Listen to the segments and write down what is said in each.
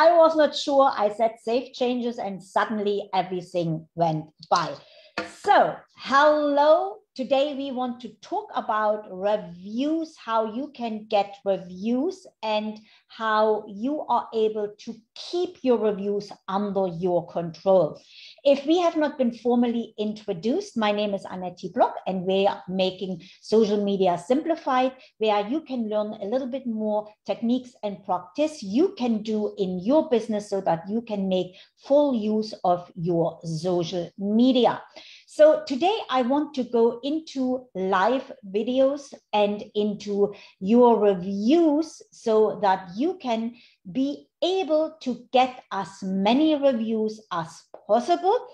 I was not sure. I said save changes and suddenly everything went by. So hello Today, we want to talk about reviews, how you can get reviews, and how you are able to keep your reviews under your control. If we have not been formally introduced, my name is Annett Block, and we are making social media simplified, where you can learn a little bit more techniques and practice you can do in your business so that you can make full use of your social media. So today I want to go into live videos and into your reviews so that you can be able to get as many reviews as possible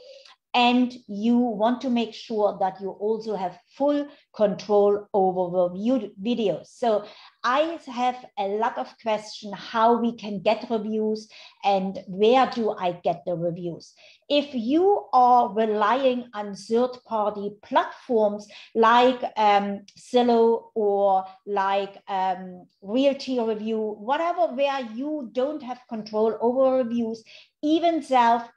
and you want to make sure that you also have full control over the videos. So I have a lot of question how we can get reviews and where do I get the reviews. If you are relying on third-party platforms like um, Zillow or like um, Realty Review, whatever, where you don't have control over reviews, even self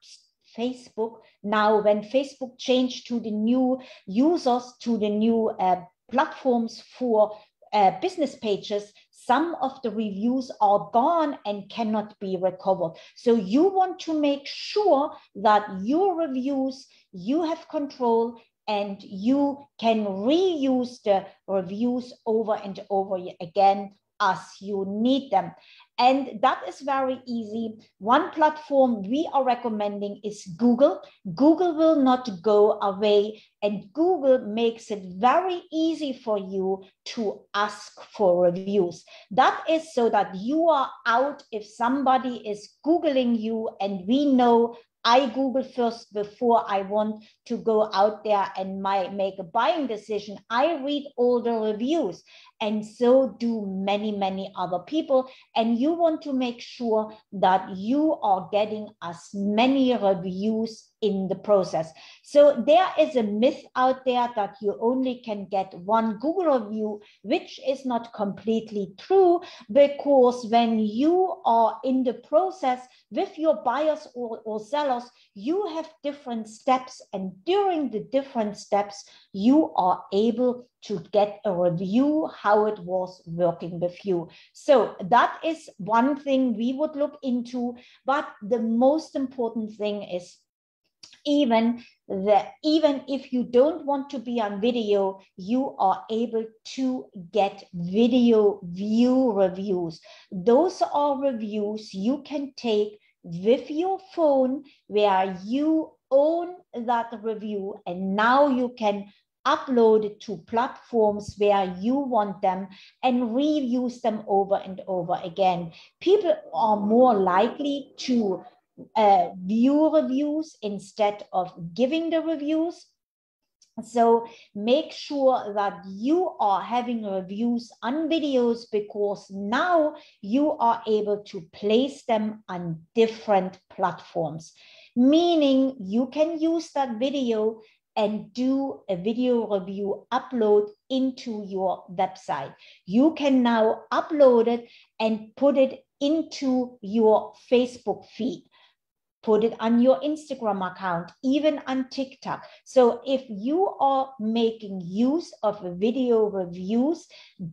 Facebook. Now, when Facebook changed to the new users, to the new uh, platforms for uh, business pages, some of the reviews are gone and cannot be recovered. So you want to make sure that your reviews, you have control and you can reuse the reviews over and over again as you need them. And that is very easy. One platform we are recommending is Google. Google will not go away and Google makes it very easy for you to ask for reviews. That is so that you are out if somebody is Googling you and we know I Google first before I want to go out there and my, make a buying decision. I read all the reviews and so do many, many other people. And you want to make sure that you are getting as many reviews in the process. So there is a myth out there that you only can get one Google review, which is not completely true because when you are in the process with your buyers or, or sellers, you have different steps and during the different steps, you are able to get a review how it was working with you. So that is one thing we would look into. But the most important thing is even that even if you don't want to be on video, you are able to get video view reviews. Those are reviews you can take with your phone where you own that review and now you can upload to platforms where you want them and reuse them over and over again. People are more likely to uh, view reviews instead of giving the reviews. So make sure that you are having reviews on videos because now you are able to place them on different platforms, meaning you can use that video and do a video review upload into your website. You can now upload it and put it into your Facebook feed put it on your Instagram account, even on TikTok. So if you are making use of video reviews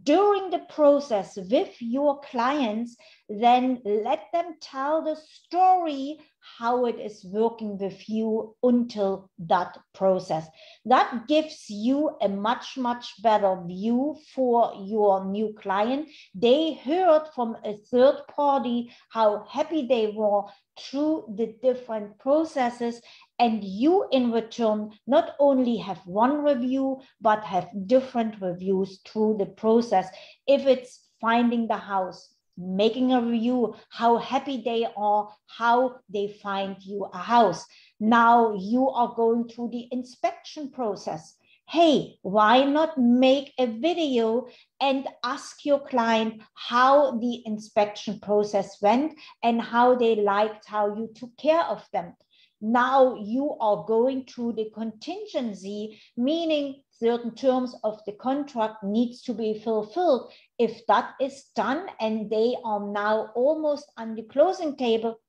during the process with your clients, then let them tell the story how it is working with you until that process. That gives you a much, much better view for your new client. They heard from a third party how happy they were through the different processes and you in return not only have one review but have different reviews through the process if it's finding the house making a review how happy they are how they find you a house now you are going through the inspection process hey, why not make a video and ask your client how the inspection process went and how they liked how you took care of them. Now you are going through the contingency, meaning certain terms of the contract needs to be fulfilled. If that is done and they are now almost on the closing table,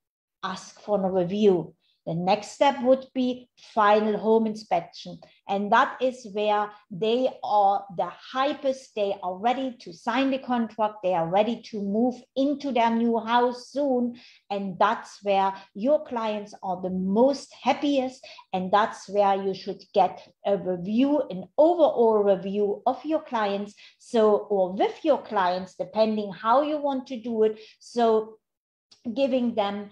ask for a review. The next step would be final home inspection. And that is where they are the hypest. They are ready to sign the contract. They are ready to move into their new house soon. And that's where your clients are the most happiest. And that's where you should get a review, an overall review of your clients. So, or with your clients, depending how you want to do it. So, giving them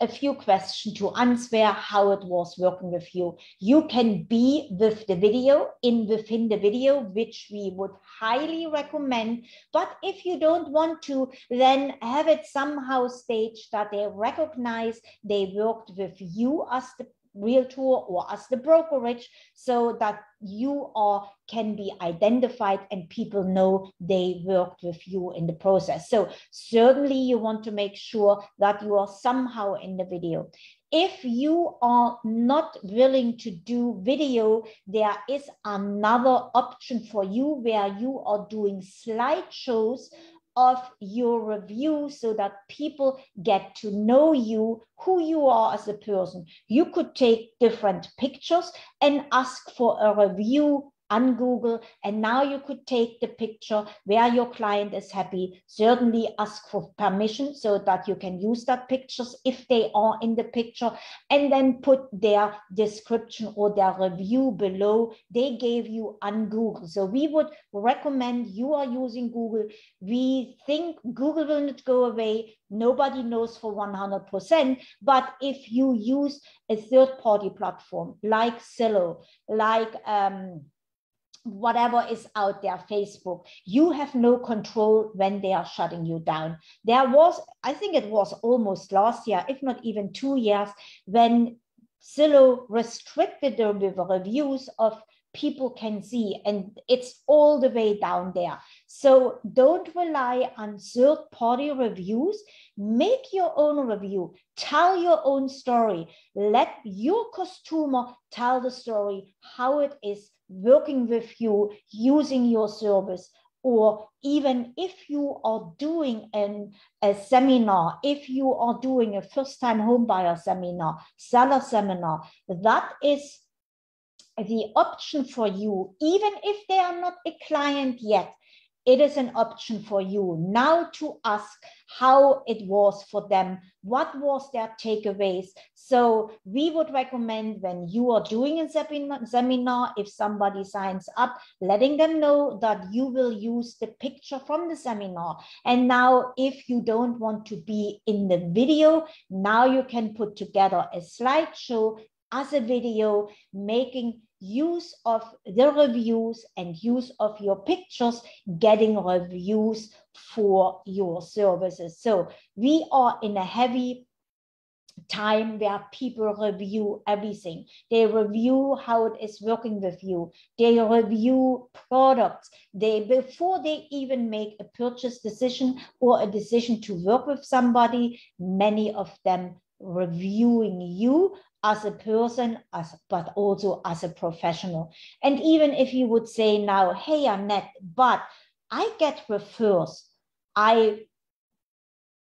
a few questions to answer how it was working with you. You can be with the video in within the video, which we would highly recommend. But if you don't want to, then have it somehow staged that they recognize they worked with you as the realtor or as the brokerage so that you are can be identified and people know they worked with you in the process. So certainly you want to make sure that you are somehow in the video. If you are not willing to do video, there is another option for you where you are doing slideshows of your review so that people get to know you, who you are as a person. You could take different pictures and ask for a review on Google. And now you could take the picture where your client is happy. Certainly ask for permission so that you can use that pictures if they are in the picture and then put their description or their review below they gave you on Google. So we would recommend you are using Google. We think Google will not go away. Nobody knows for 100%. But if you use a third party platform like Zillow, like um, whatever is out there, Facebook, you have no control when they are shutting you down. There was, I think it was almost last year, if not even two years, when Zillow restricted the reviews of people can see and it's all the way down there. So don't rely on third party reviews. Make your own review. Tell your own story. Let your customer tell the story how it is working with you using your service or even if you are doing an, a seminar, if you are doing a first time home buyer seminar, seller seminar, that is the option for you, even if they are not a client yet, it is an option for you now to ask how it was for them, what was their takeaways. So we would recommend when you are doing a seminar, if somebody signs up, letting them know that you will use the picture from the seminar. And now if you don't want to be in the video, now you can put together a slideshow as a video, making use of the reviews and use of your pictures, getting reviews for your services. So we are in a heavy time where people review everything. They review how it is working with you. They review products. They before they even make a purchase decision or a decision to work with somebody, many of them reviewing you as a person, as but also as a professional. And even if you would say now, hey Annett, but I get referrals I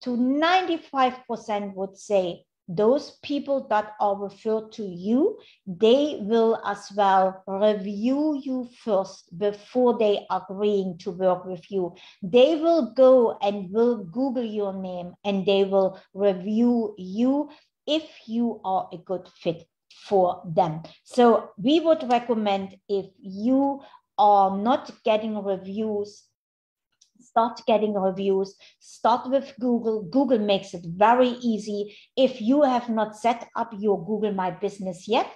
to 95% would say those people that are referred to you, they will as well review you first before they agreeing to work with you. They will go and will Google your name and they will review you if you are a good fit for them. So we would recommend if you are not getting reviews, start getting reviews, start with Google. Google makes it very easy. If you have not set up your Google My Business yet,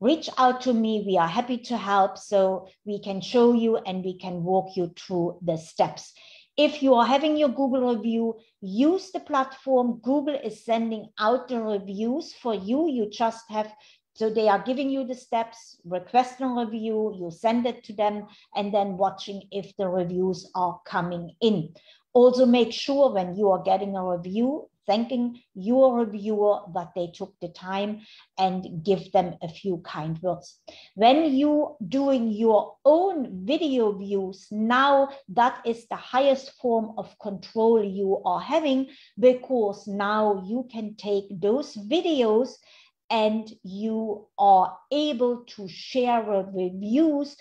reach out to me. We are happy to help so we can show you and we can walk you through the steps. If you are having your Google review, use the platform. Google is sending out the reviews for you. You just have, so they are giving you the steps, requesting a review, you send it to them, and then watching if the reviews are coming in. Also make sure when you are getting a review thanking your reviewer that they took the time and give them a few kind words. When you doing your own video views, now that is the highest form of control you are having because now you can take those videos and you are able to share reviews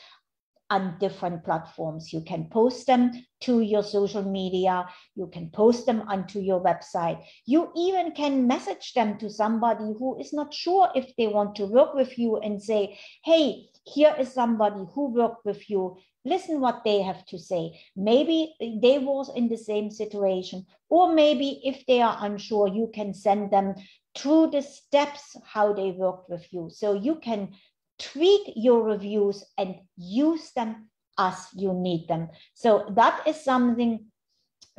on different platforms. You can post them to your social media. You can post them onto your website. You even can message them to somebody who is not sure if they want to work with you and say, hey, here is somebody who worked with you. Listen what they have to say. Maybe they was in the same situation, or maybe if they are unsure, you can send them through the steps how they worked with you. So you can tweak your reviews and use them as you need them. So that is something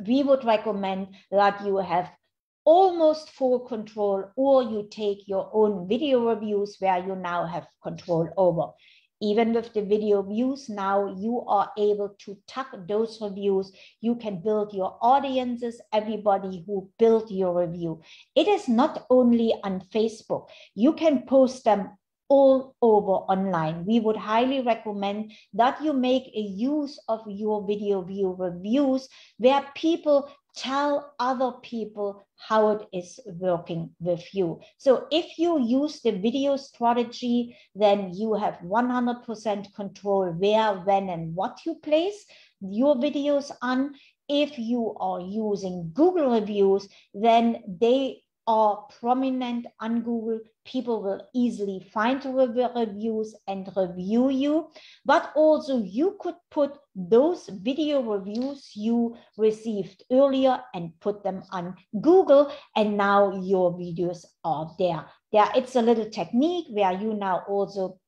we would recommend that you have almost full control or you take your own video reviews where you now have control over. Even with the video views now, you are able to tuck those reviews. You can build your audiences, everybody who built your review. It is not only on Facebook. You can post them all over online. We would highly recommend that you make a use of your video view reviews where people tell other people how it is working with you. So if you use the video strategy, then you have 100% control where, when, and what you place your videos on. If you are using Google reviews, then they are prominent on Google, people will easily find the reviews and review you. But also you could put those video reviews you received earlier and put them on Google and now your videos are there. There, it's a little technique where you now also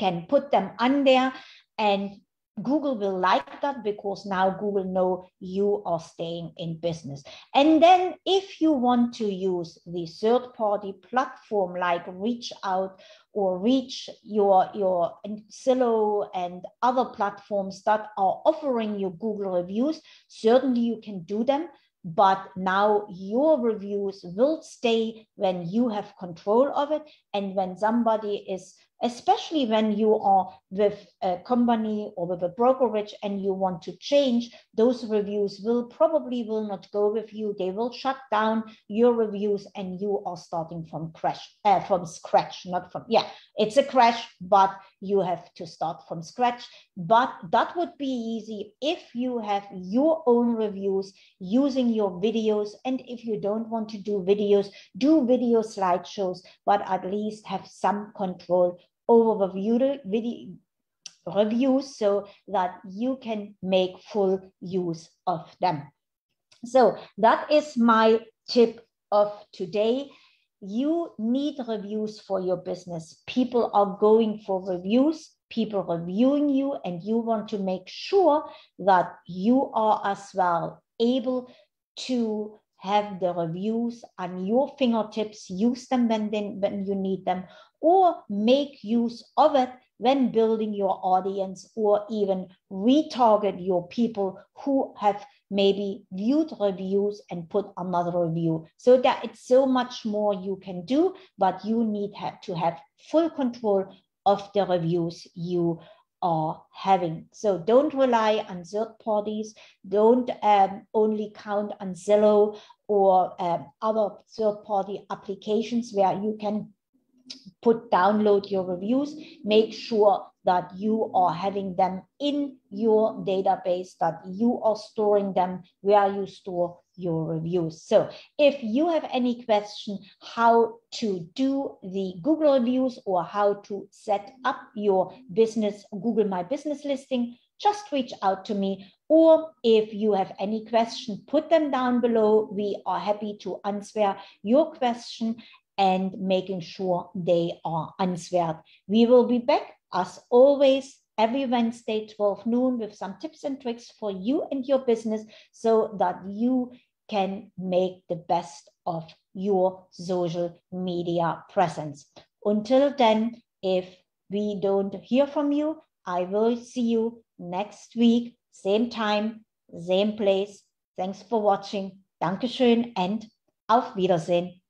can put them on there and Google will like that because now Google know you are staying in business. And then if you want to use the third party platform like reach out or reach your, your Zillow and other platforms that are offering you Google reviews, certainly you can do them but now your reviews will stay when you have control of it and when somebody is especially when you are with a company or with a brokerage and you want to change, those reviews will probably will not go with you. They will shut down your reviews and you are starting from crash, uh, from scratch, not from, yeah, it's a crash, but you have to start from scratch. But that would be easy if you have your own reviews using your videos. And if you don't want to do videos, do video slideshows, but at least have some control over the video reviews so that you can make full use of them. So that is my tip of today. You need reviews for your business. People are going for reviews, people reviewing you, and you want to make sure that you are as well able to have the reviews on your fingertips, use them when, they, when you need them, or make use of it when building your audience or even retarget your people who have maybe viewed reviews and put another review so that it's so much more you can do but you need to have full control of the reviews you are having. So don't rely on third parties. Don't um, only count on Zillow or um, other third party applications where you can put download your reviews make sure that you are having them in your database that you are storing them where you store your reviews. So if you have any question how to do the google reviews or how to set up your business google my business listing just reach out to me or if you have any question put them down below we are happy to answer your question and making sure they are answered. We will be back as always every Wednesday, 12 noon with some tips and tricks for you and your business so that you can make the best of your social media presence. Until then, if we don't hear from you, I will see you next week, same time, same place. Thanks for watching. Dankeschön and Auf Wiedersehen.